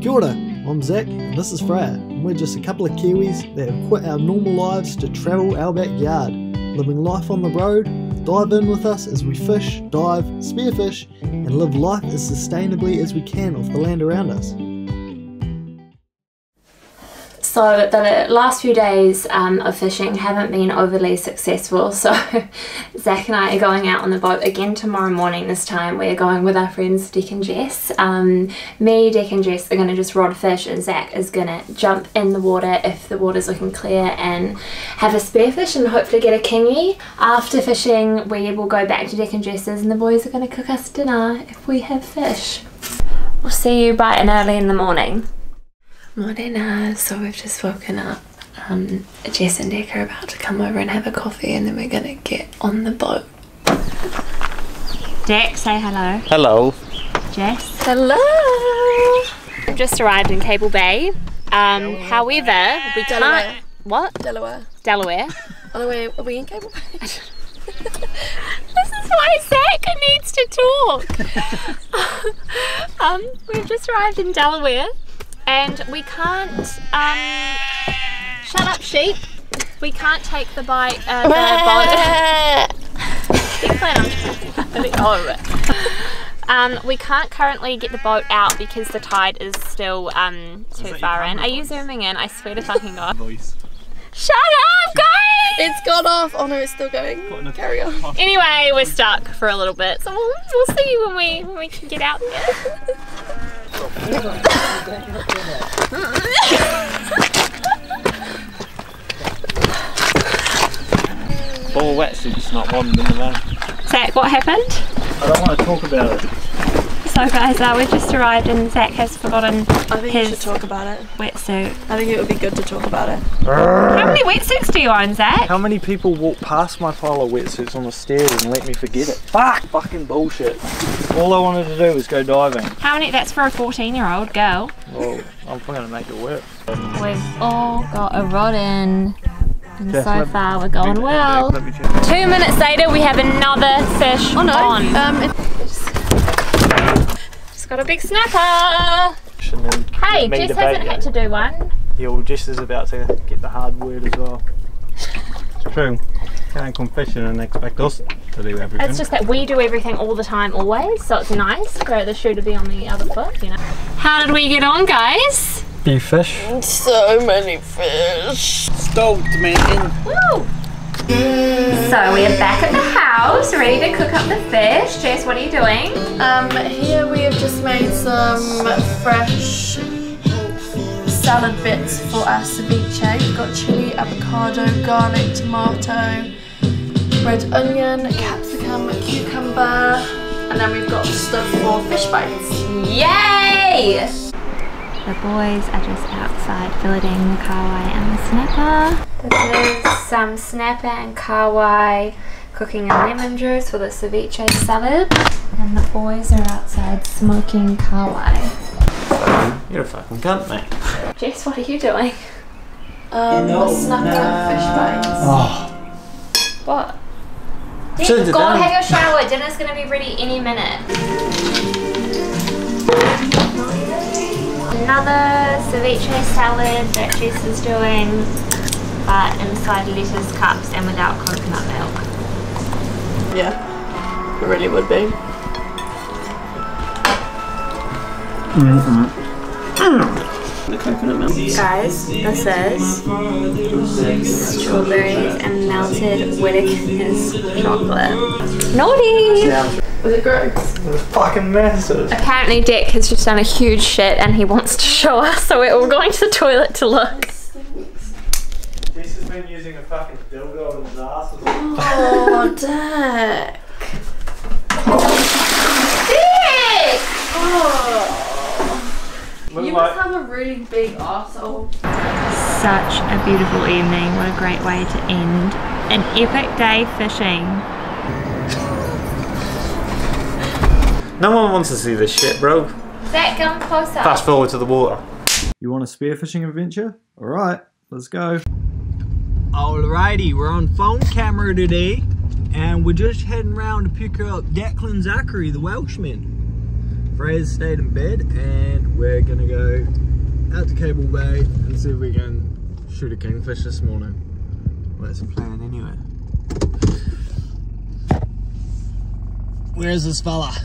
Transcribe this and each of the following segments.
Kia ora, I'm Zach and this is Freya, and we're just a couple of Kiwis that have quit our normal lives to travel our backyard, living life on the road. Dive in with us as we fish, dive, spearfish, and live life as sustainably as we can off the land around us. So the last few days um, of fishing haven't been overly successful. So Zach and I are going out on the boat again tomorrow morning. This time we're going with our friends Dec and Jess. Um, me, Dec and Jess are going to just rod fish, and Zach is going to jump in the water if the water's looking clear and have a spearfish and hopefully get a kingy. After fishing, we will go back to Dec and Jess's, and the boys are going to cook us dinner if we have fish. We'll see you bright and early in the morning. Morning, uh, so we've just woken up. Um, Jess and Dec are about to come over and have a coffee, and then we're gonna get on the boat. Dec, say hello. Hello. Jess. Hello. We've just arrived in Cable Bay. Um, however, we Delaware. can't. What? Delaware. Delaware. Delaware. the way, are we in Cable Bay? This is why Zach needs to talk. um, we've just arrived in Delaware and we can't um, shut up sheep. We can't take the bite uh, the boat. Um, we can't currently get the boat out because the tide is still um, too far in. Are you zooming in? I swear to fucking god. Shut up, guys! it's gone off. Oh no, it's still going. Carry on. Anyway, we're stuck for a little bit, so we'll, we'll see when we when we can get out there. Four wetsuits, not one in the van. Zach, what happened? I don't want to talk about it. So guys, uh, we've just arrived and Zach has forgotten I think you his should talk about it. wetsuit. I think it would be good to talk about it. How many wetsuits do you own, Zach? How many people walk past my pile of wetsuits on the stairs and let me forget it? Fuck! Fucking bullshit. All I wanted to do was go diving. How many? That's for a 14 year old girl. Well, I'm going to make it work. We've all got a rod in. And Just so let- far we're going well. Let me. Two minutes later we have another fish Oh no. on. Um, it, It's got a big snapper. Hey, Jess hasn't bait had to do one. Yeah, well, Jess is about to get the hard word as well. True. Can't come fishing and expect us to do everything. It's just that we do everything all the time, always, so it's nice for the shoe to be on the other foot, you know. How did we get on, guys? few fish. so many fish. Stoked, man. Woo! So we are back at the house, ready to cook up the fish. Jess, what are you doing? Um, here we have just made some fresh salad bits for our ceviche. We've got chili, avocado, garlic, tomato, red onion, capsicum, cucumber, and then we've got stuff for fish bites. Yay! The boys are just outside filleting the kahawai and the snapper. This is some snapper and kahawai cooking in lemon juice with a ceviche salad. And the boys are outside smoking kahawai. You're a fucking cunt, mate. Jess, what are you doing? Um, snapper fish bites. Oh, What? Shut it go down. have your shower. Dinner's gonna be ready any minute. Another ceviche salad that Jess is doing, but inside lettuce cups and without coconut milk. Yeah, it really would be. Mm-hmm. Mm. The coconut milk. Guys, this is strawberries and melted Whittaker's chocolate. Naughty! Was it gross? it's fucking massive. Apparently Dec has just done a huge shit and he wants to show us, so we're all going to the toilet to look. Jess has been using a fucking dildo in his ass. Oh, Dec. Dec! Oh. You must have a really big arsehole. Such a beautiful evening. What a great way to end an epic day fishing. No one wants to see this shit, bro. Zach, come closer. Fast forward to the water. You want a spearfishing adventure? Alright, let's go. Alrighty, we're on phone camera today, and we're just heading round to pick up Declan Zachary, the Welshman, Freya's stayed in bed and we're gonna go out to Cable Bay and see if we can shoot a kingfish this morning. Well, the plan anyway. Where's this fella?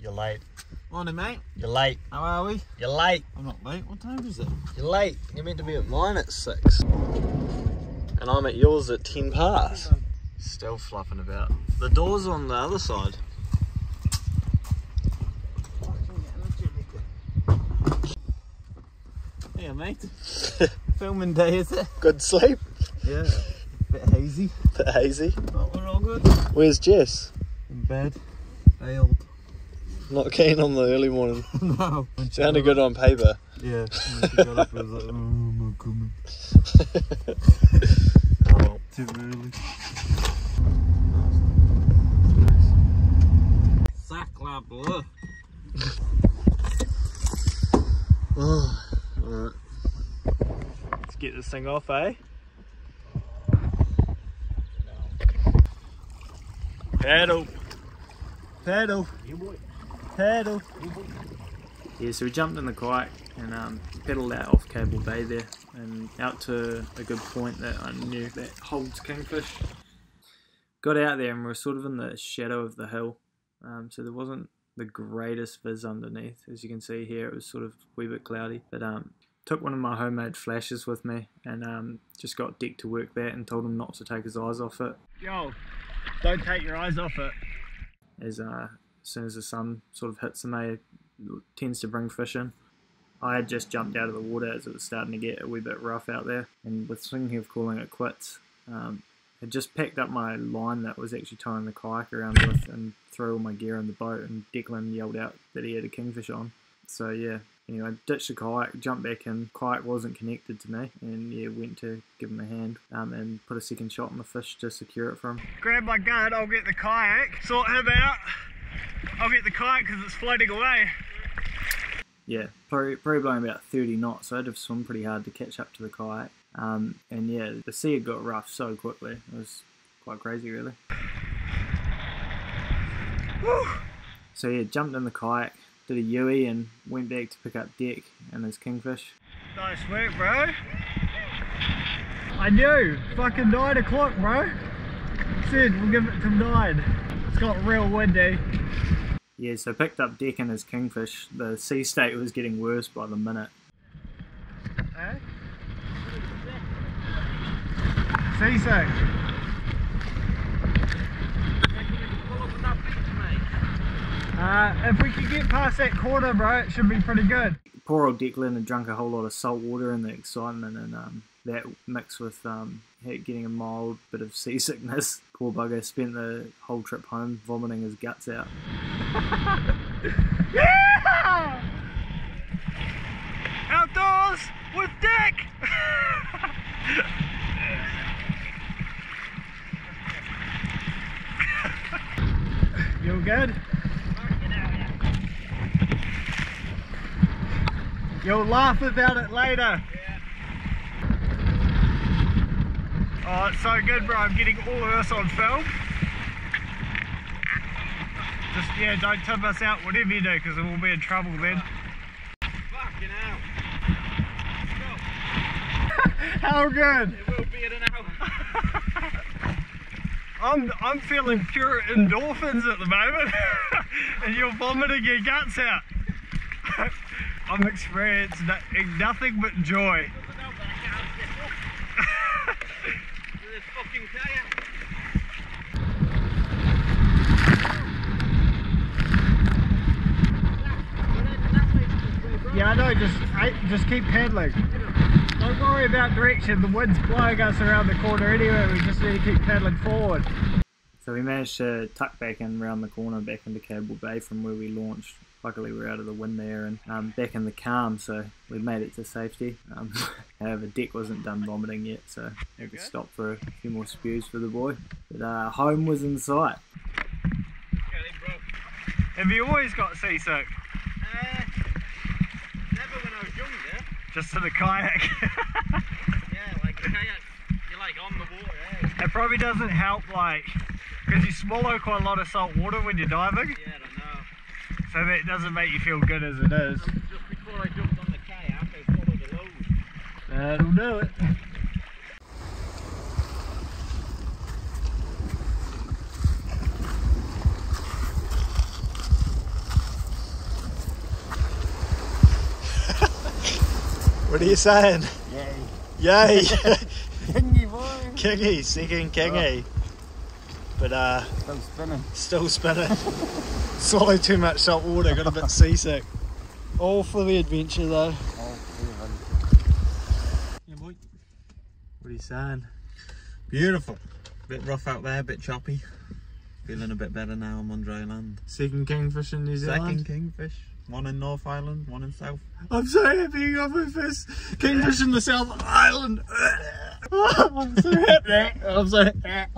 You're late. Morning, mate. You're late. How are we? You're late. I'm not late. What time is it? You're late. You're meant to be at mine at six. And I'm at yours at ten past. Still fluffing about. The door's on the other side. Yeah, mate. Filming day, is it? Good sleep. Yeah. Bit hazy. Bit hazy. But we're all good. Where's Jess? In bed. Failed. Not keen on the early morning. no. When Sounded good on paper. Yeah. When she got up, it was like, oh, I'm not coming. Oh, well. Too early. Sacla bleu. Oh, alright. Let's get this thing off, eh? Paddle. Paddle. Paddle. Yeah, so we jumped in the kayak and um, pedalled out off Cable Bay there and out to a good point that I knew that holds kingfish. Got out there and we are sort of in the shadow of the hill, um, so there wasn't the greatest viz underneath. As you can see here, it was sort of a wee bit cloudy. But um, took one of my homemade flashes with me and um, just got Dec to work that and told him not to take his eyes off it. Yo, don't take your eyes off it. As, uh, as soon as the sun sort of hits them, they tends to bring fish in. I had just jumped out of the water as it was starting to get a wee bit rough out there, and with thinking of calling it quits, um, had just packed up my line that was actually tying the kayak around with and threw all my gear in the boat and Declan yelled out that he had a kingfish on. So yeah, anyway, ditched the kayak, jumped back in, kayak wasn't connected to me and yeah, went to give him a hand um, and put a second shot on the fish to secure it for him. Grab my gun, I'll get the kayak, sort him out. I'll get the kayak because it's floating away. Yeah, probably, probably blowing about 30 knots, so I had to swim pretty hard to catch up to the kayak. Um, and yeah, the sea had got rough so quickly. It was quite crazy, really. So yeah, jumped in the kayak, did a Yui, and went back to pick up Dec and his kingfish. Nice work, bro. I knew. Fucking nine o'clock, bro. Said we'll give it till nine. It's got real windy. Yeah, so I picked up Dec and his kingfish. The sea state was getting worse by the minute. Eh? Seasick. Uh, if we could get past that corner, bro, it should be pretty good. Poor old Declan had drunk a whole lot of salt water in the excitement, and um, that mixed with um, getting a mild bit of seasickness. Poor bugger spent the whole trip home vomiting his guts out. yeah! Outdoors with Dec! you good? You'll laugh about it later. Oh, it's so good, bro. I'm getting all of this on film. Just, yeah, don't tip us out, whatever you do, because we'll be in trouble then. Fucking hell. How good? It will be in an hour. I'm, I'm feeling pure endorphins at the moment, and you're vomiting your guts out. I'm experiencing nothing but joy. This fucking kayak. Yeah, I know. Just, I, just keep paddling. Don't worry about direction. The wind's blowing us around the corner anyway. We just need to keep paddling forward. So we managed to tuck back in around the corner, back into Cable Bay from where we launched. Luckily, we we're out of the wind there and um, back in the calm, so we made it to safety. Um, however, Dec wasn't done vomiting yet, so we could stop for a few more spews for the boy. But uh, home was in sight. Have you always got seasick? Uh, never when I was younger. Just to the kayak. Yeah, like the kayak, you're like on the water, eh? it probably doesn't help, like, Because you swallow quite a lot of salt water when you're diving. Yeah, I don't know. So that doesn't make you feel good as it is. Just before I jumped on the kayak, I followed the load. That'll do it. Are you saying? Yay. Yay! Kingy boy. kingy, second kingy. But uh, Still spinning. still spinning. Swallowed too much salt water, got a bit seasick. All for the adventure though. All three of them. Yeah, boy. What are you saying? Beautiful. Bit rough out there, A bit choppy. Feeling a bit better now I'm on dry land. Second kingfish in New Zealand. Second kingfish. One in North Island, one in South. I'm so happy you got my first kingfish in the South Island. I'm so happy. I'm so happy.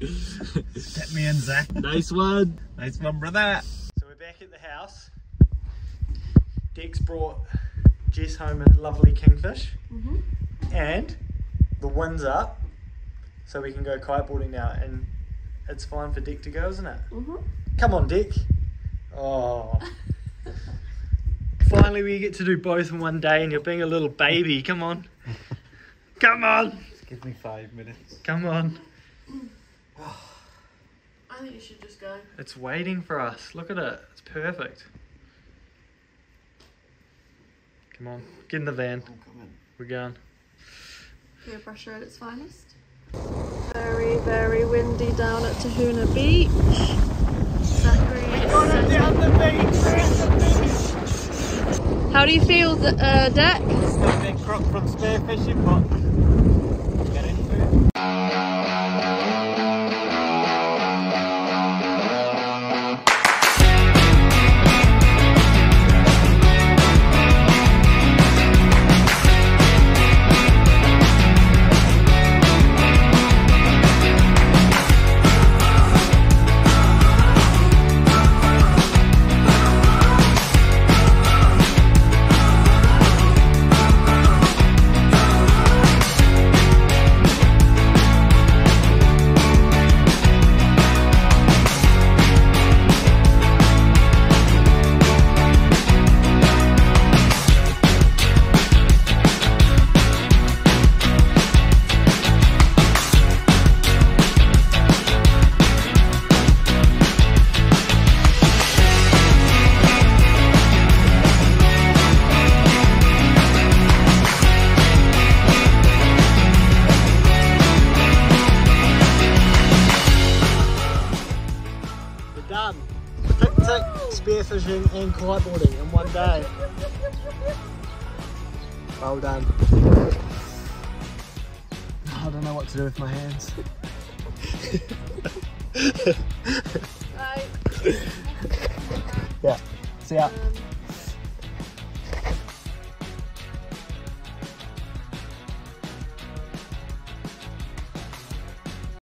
Get me in, Zach. nice one. Nice one, brother. So we're back at the house. Dec's brought Jess home a lovely kingfish. Mm-hmm. And the wind's up. So we can go kiteboarding now. And it's fine for Dec to go, isn't it? Mm-hmm. Come on, Dec. Oh. Finally, we get to do both in one day, and you're being a little baby. Come on. Come on. Just give me five minutes. Come on. I think you should just go. It's waiting for us. Look at it. It's perfect. Come on. Get in the van. We're going. Peer pressure at its finest. Very, very windy down at Tahuna Beach. How do you feel, uh, Dec? Still a bit crook from spearfishing, but spearfishing and kiteboarding in one day. Well done. I don't know what to do with my hands. Right. Yeah. See ya. Um,